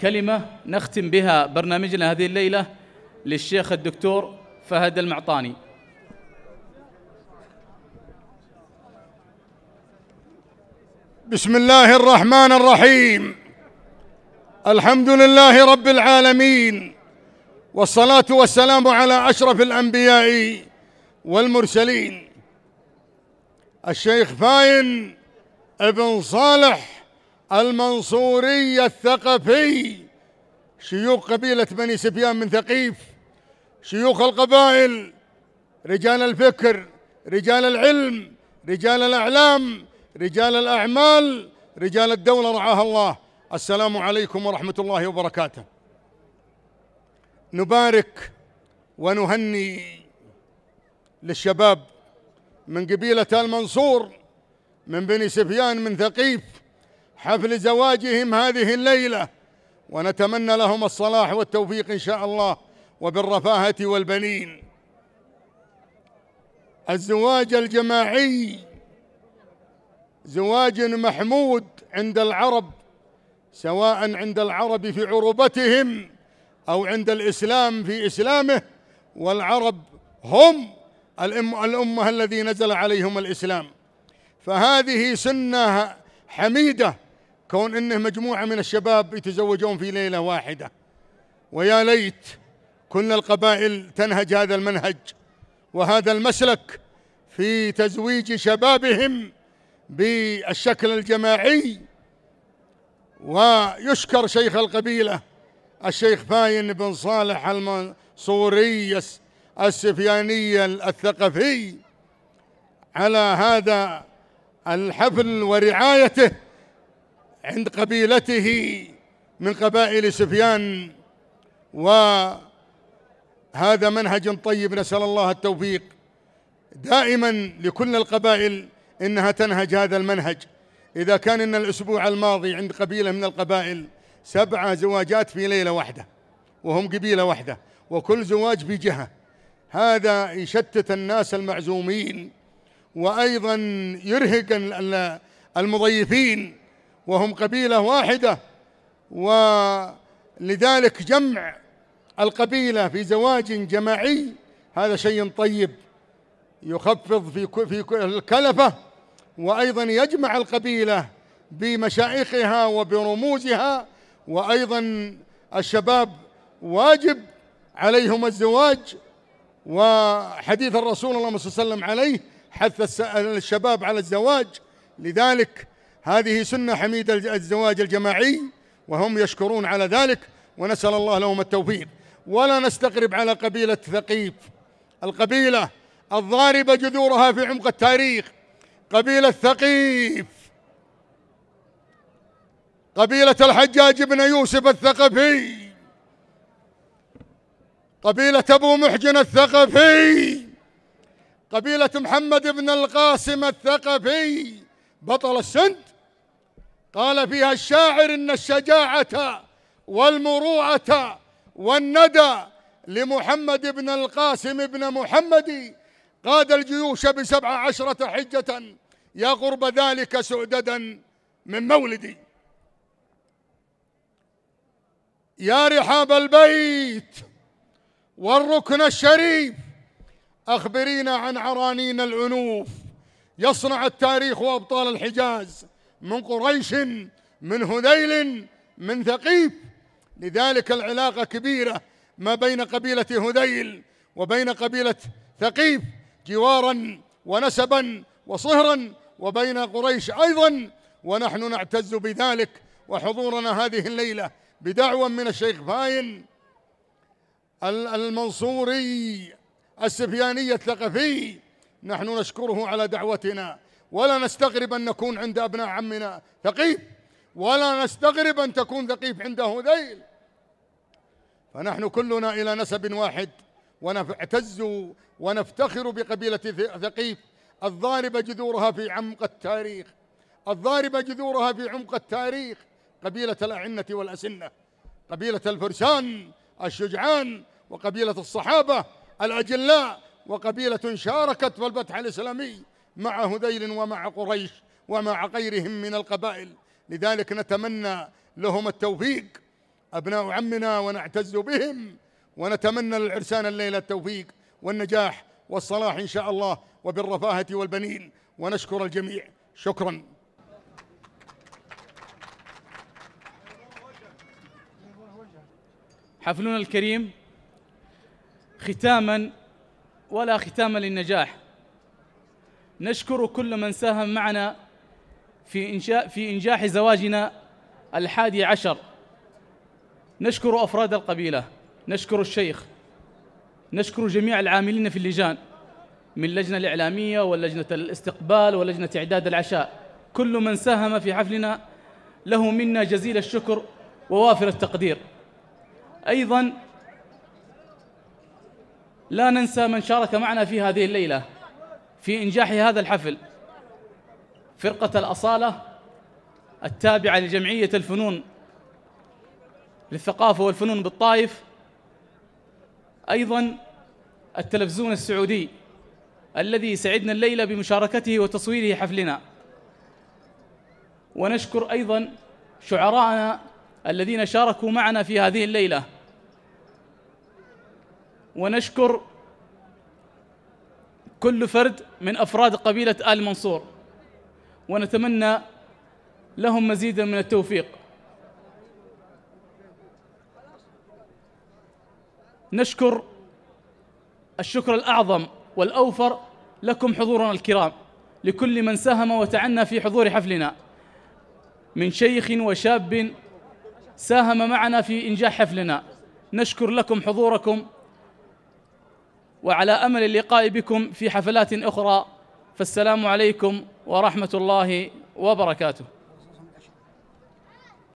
كلمة نختم بها برنامجنا هذه الليلة للشيخ الدكتور فهد المعطاني. بسم الله الرحمن الرحيم. الحمد لله رب العالمين والصلاة والسلام على أشرف الأنبياء والمرسلين. الشيخ فاين ابن صالح المنصوري الثقفي شيوخ قبيلة بني سفيان من ثقيف شيوخ القبائل رجال الفكر رجال العلم رجال الأعلام رجال الأعمال رجال الدولة رعاها الله. السلام عليكم ورحمة الله وبركاته. نبارك ونهني للشباب من قبيلة المنصور من بني سفيان من ثقيف حفل زواجهم هذه الليلة ونتمنى لهم الصلاح والتوفيق إن شاء الله وبالرفاهة والبنين. الزواج الجماعي زواج محمود عند العرب سواء عند العرب في عروبتهم أو عند الإسلام في إسلامه والعرب هم الأم الأمة الذي نزل عليهم الإسلام. فهذه سنة حميدة كون إنه مجموعة من الشباب يتزوجون في ليلة واحدة. ويا ليت كل القبائل تنهج هذا المنهج وهذا المسلك في تزويج شبابهم بالشكل الجماعي. ويشكر شيخ القبيلة الشيخ فاين بن صالح المنصوري السفياني الثقفي على هذا الحفل ورعايته. عند قبيلته من قبائل سفيان وهذا منهج طيب نسأل الله التوفيق. دائما لكل القبائل إنها تنهج هذا المنهج. إذا كان إن الأسبوع الماضي عند قبيلة من القبائل سبعه زواجات في ليلة واحدة وهم قبيلة واحدة وكل زواج جهة. هذا يشتت الناس المعزومين وأيضا يرهق المضيفين. وهم قبيلة واحدة ولذلك جمع القبيلة في زواج جماعي. هذا شيء طيب يخفض في في الكلفة وأيضا يجمع القبيلة بمشايخها وبرموزها. وأيضا الشباب واجب عليهم الزواج. وحديث الرسول اللهم صل وسلم عليه حث الشباب على الزواج. لذلك هذه سنة حميده الزواج الجماعي وهم يشكرون على ذلك ونسأل الله لهم التوفيق. ولا نستغرب على قبيلة ثقيف. القبيلة الضاربة جذورها في عمق التاريخ. قبيلة ثقيف. قبيلة الحجاج بن يوسف الثقفي. قبيلة أبو محجن الثقفي. قبيلة محمد بن القاسم الثقفي. بطل السند قال فيها الشاعر إن الشجاعة والمروءة والندى لمحمد بن القاسم بن محمد قاد الجيوش بسبع عشرة حجة يا قرب ذلك سؤددا من مولدي. يا رحاب البيت والركن الشريف أخبرينا عن عرانين الأنوف يصنع التاريخ وأبطال الحجاز من قريش من هذيل من ثقيف. لذلك العلاقة كبيرة ما بين قبيلة هذيل وبين قبيلة ثقيف جوارا ونسبا وصهرا وبين قريش أيضا. ونحن نعتز بذلك وحضورنا هذه الليلة بدعوة من الشيخ فاين المنصوري السفياني الثقفي. نحن نشكره على دعوتنا. ولا نستغرب أن نكون عند أبناء عمنا ثقيف ولا نستغرب أن تكون ثقيف عنده هذيل. فنحن كلنا إلى نسب واحد ونعتز ونفتخر بقبيلة ثقيف. الضاربة جذورها في عمق التاريخ الضاربة جذورها في عمق التاريخ. قبيلة الأعنة والأسنة قبيلة الفرسان الشجعان وقبيلة الصحابة الأجلاء وقبيلة شاركت في الفتح الإسلامي. مع هذيل ومع قريش ومع غيرهم من القبائل. لذلك نتمنى لهم التوفيق. أبناء عمنا ونعتز بهم ونتمنى للعرسان الليلة التوفيق والنجاح والصلاح إن شاء الله وبالرفاهة والبنين. ونشكر الجميع. شكرا. حفلنا الكريم ختاما ولا ختام للنجاح. نشكر كل من ساهم معنا في إنشاء في إنجاح زواجنا الحادي عشر. نشكر أفراد القبيلة نشكر الشيخ نشكر جميع العاملين في اللجان من اللجنة الإعلامية ولجنة الاستقبال ولجنة إعداد العشاء. كل من ساهم في حفلنا له منا جزيل الشكر ووافر التقدير. أيضا لا ننسى من شارك معنا في هذه الليلة في إنجاح هذا الحفل. فرقة الأصالة التابعة لجمعية الفنون للثقافة والفنون بالطائف. أيضا التلفزيون السعودي الذي سعدنا الليلة بمشاركته وتصويره حفلنا. ونشكر أيضا شعراءنا الذين شاركوا معنا في هذه الليلة. ونشكر كل فرد من أفراد قبيلة آل منصور. ونتمنى لهم مزيدا من التوفيق. نشكر الشكر الأعظم والأوفر لكم حضورنا الكرام لكل من ساهم وتعنى في حضور حفلنا. من شيخ وشاب ساهم معنا في إنجاح حفلنا. نشكر لكم حضوركم وعلى أمل اللقاء بكم في حفلات أخرى فالسلام عليكم ورحمة الله وبركاته.